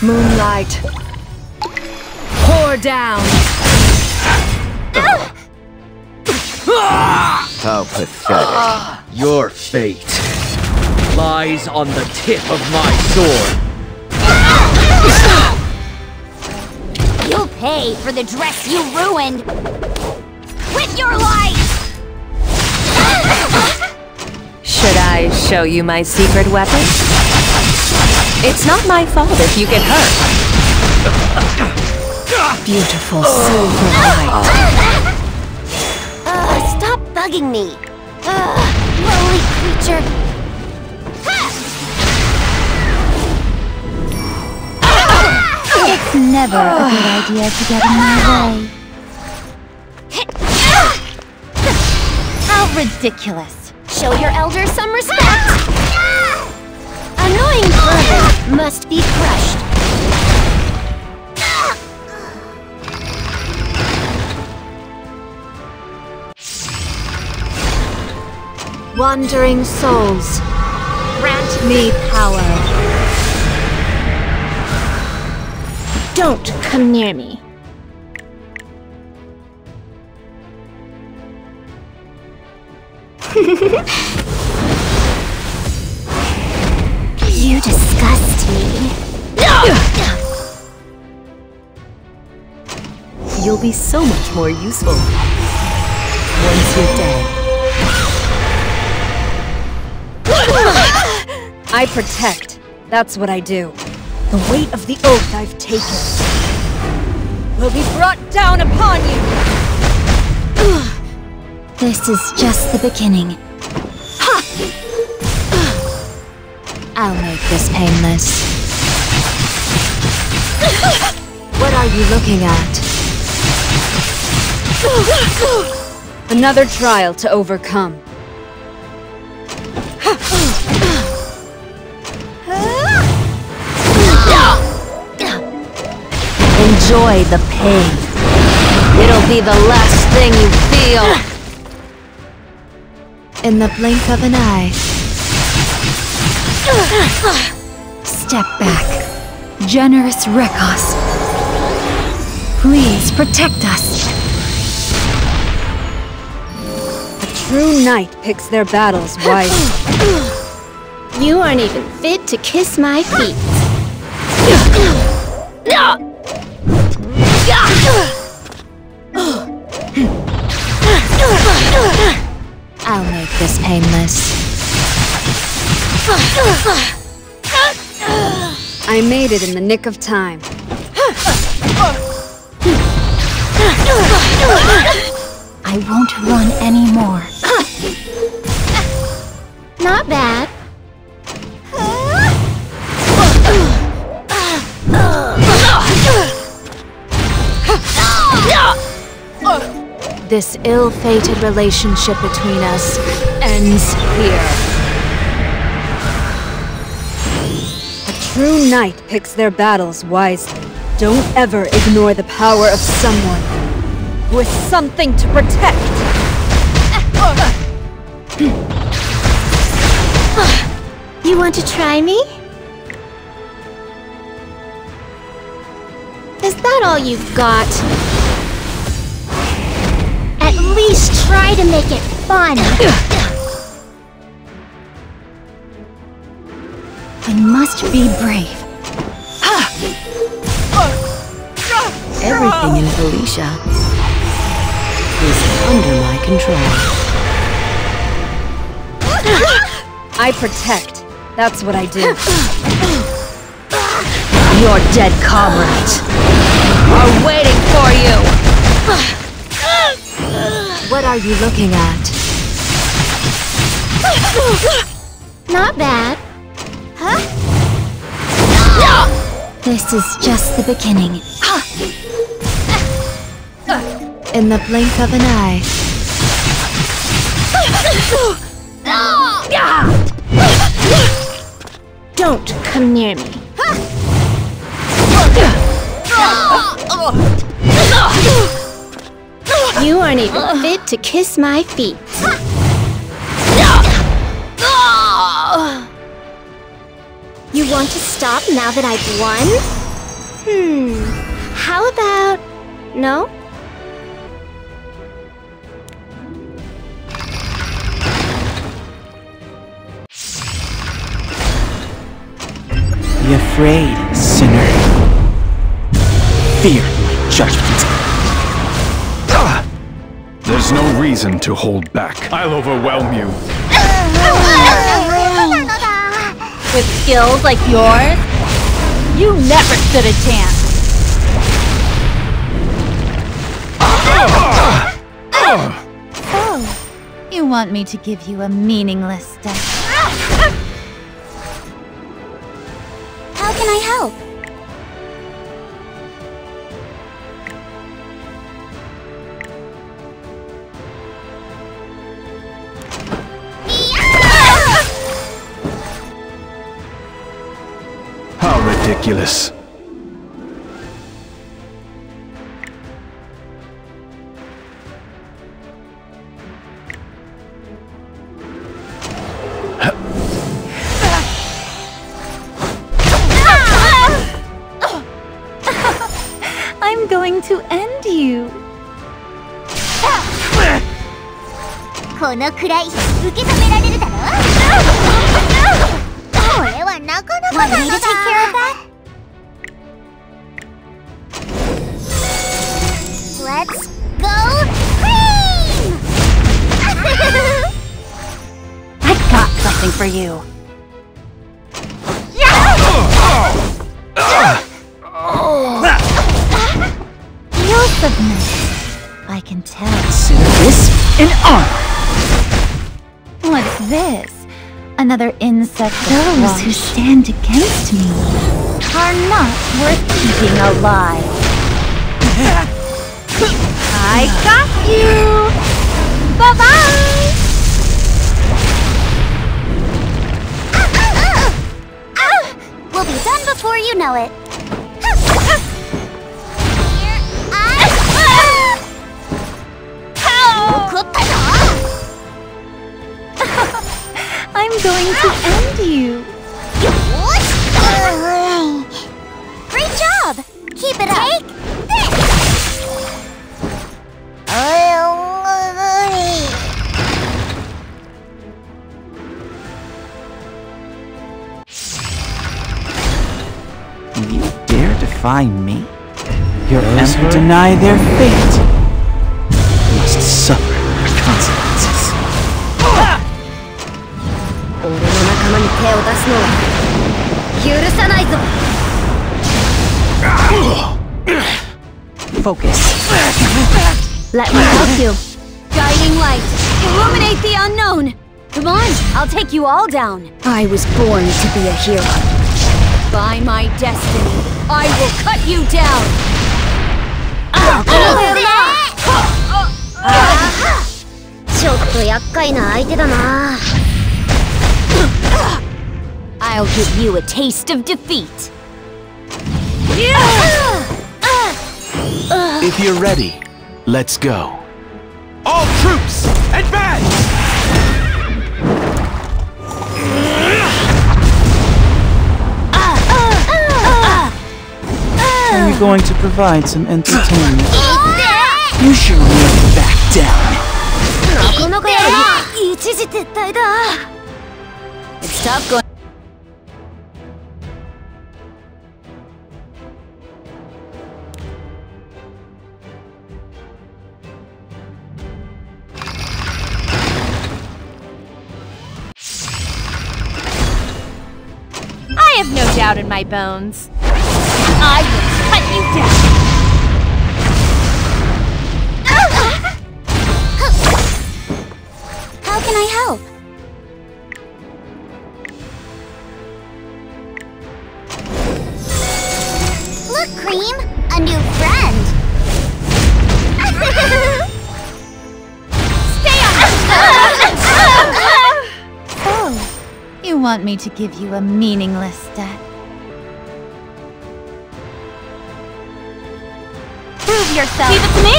Moonlight. Pour down. How pathetic. Your fate lies on the tip of my sword. You'll pay for the dress you ruined! With your life! Should I show you my secret weapon? It's not my fault if you get hurt. Beautiful silver light. Uh, stop bugging me! Uh, lowly creature! It's never a good idea to get in my way. How ridiculous. Show your elders some respect! Annoying fervor must be crushed. Wandering souls, grant me power. Don't come near me. You'll be so much more useful once you're dead. I protect. That's what I do. The weight of the oath I've taken will be brought down upon you. This is just the beginning. I'll make this painless. What are you looking at? Another trial to overcome. Enjoy the pain. It'll be the last thing you feel. In the blink of an eye. Step back. Generous Rekos. Please protect us. True knight picks their battles wisely. You aren't even fit to kiss my feet. I'll make this painless. I made it in the nick of time. I won't run anymore. This ill-fated relationship between us ends here. A true knight picks their battles wisely. Don't ever ignore the power of someone has something to protect. You want to try me? Is that all you've got? At least try to make it fun. I must be brave. Everything in Felicia is under my control. I protect. That's what I do. Your dead comrades are waiting for you! What are you looking at? Not bad. Huh? This is just the beginning. In the blink of an eye. Don't come near me. You aren't even fit to kiss my feet. You want to stop now that I've won? Hmm. How about. No? Be afraid, sinner. Fear my judgment. There's no reason to hold back. I'll overwhelm you. With skills like yours, you never stood a chance. Oh, you want me to give you a meaningless death? How can I help? Ridiculous. I'm going to end you. このくらい受け止められるだろこれはなかなかなのだ Let's go cream! I've got something for you. I can tell. Consider this an honor. What's this? Another insect Those who stand against me are not worth keeping alive. I got you! Bye-bye! We'll be done before you know it. I'm going to end you. find me, your Those deny their fate must suffer the consequences. Focus. Let me help you. Guiding light. Illuminate the unknown. Come on, I'll take you all down. I was born to be a hero. By my destiny, I will cut you down! ちょっと厄介な相手だな I'll give you a taste of defeat. If you're ready, let's go. All troops, advance! Are you going to provide some entertainment? You should really back down. It's tough going. I have no doubt in my bones. I will cut you down. How can I help? Look, Cream! A new friend! Stay Oh, you want me to give you a meaningless death? Yourself. Leave it to me.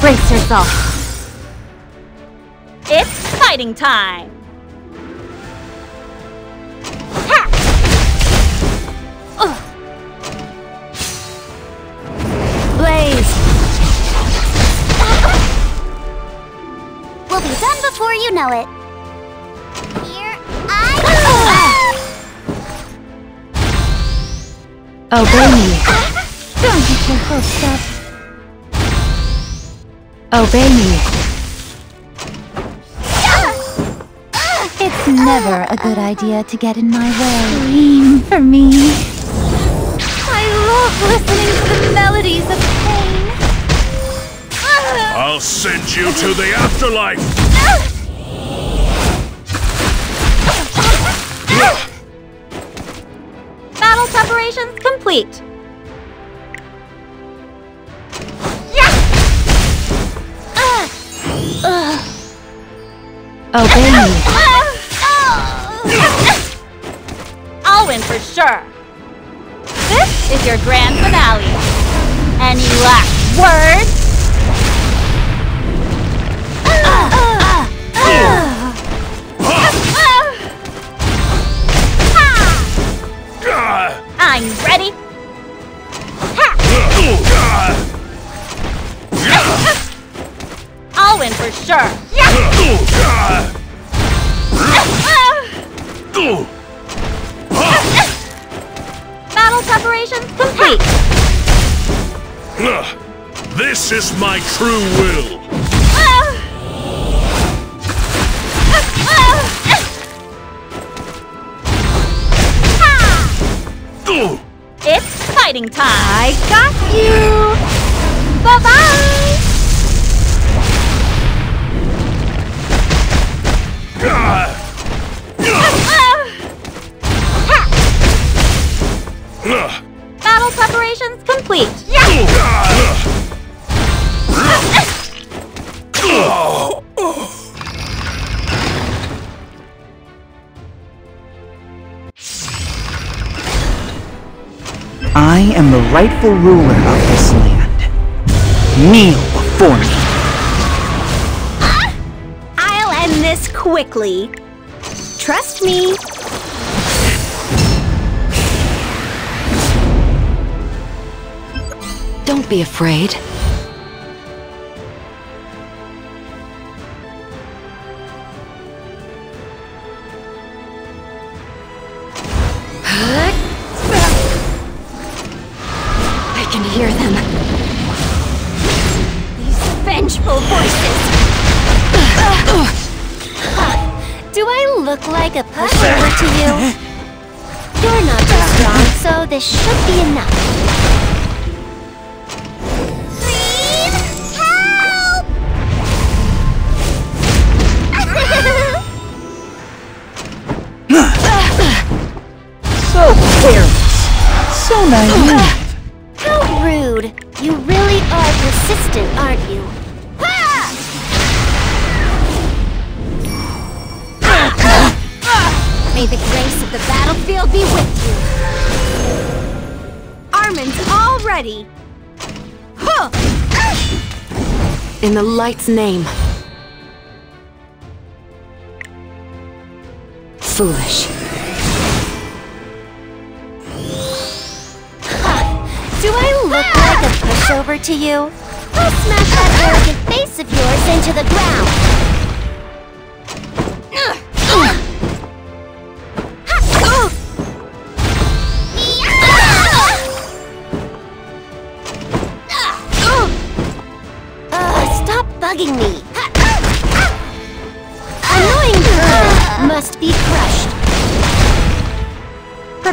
Brace yourself. It's fighting time! Blaze! We'll be done before you know it. Obey me. Don't get your hopes up. Obey me. It's never a good idea to get in my way. Scream for me. I love listening to the melodies of pain. I'll send you to the afterlife! Preparations complete. Uh, uh. Obey me. I'll win for sure. This is your grand finale. Any last words? For sure. Battle preparations complete. This is my true will! It's fighting time. I got you. Bye Battle preparations complete. I am the rightful ruler of this land. Kneel before me. This quickly. Trust me. Don't be afraid. I can hear them. These vengeful voices. Do I look like a pushover to you? You're not too strong, so this should be enough. So careless. So naive. How rude! You really are persistent, aren't you? The be with you. Armin's all ready. In the light's name. Foolish. Do I look like a pushover to you? I'll smash that arrogant face of yours into the ground.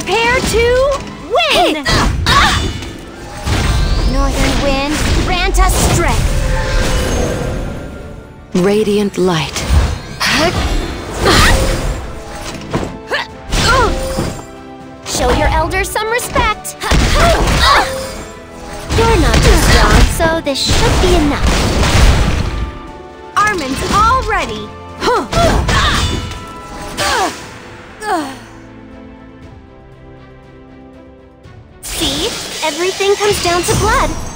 Prepare to win! Uh, uh! Northern wind, grant us strength. Radiant light. Show your elders some respect. You're not too strong, so this should be enough. Armin's all ready. See? Everything comes down to blood.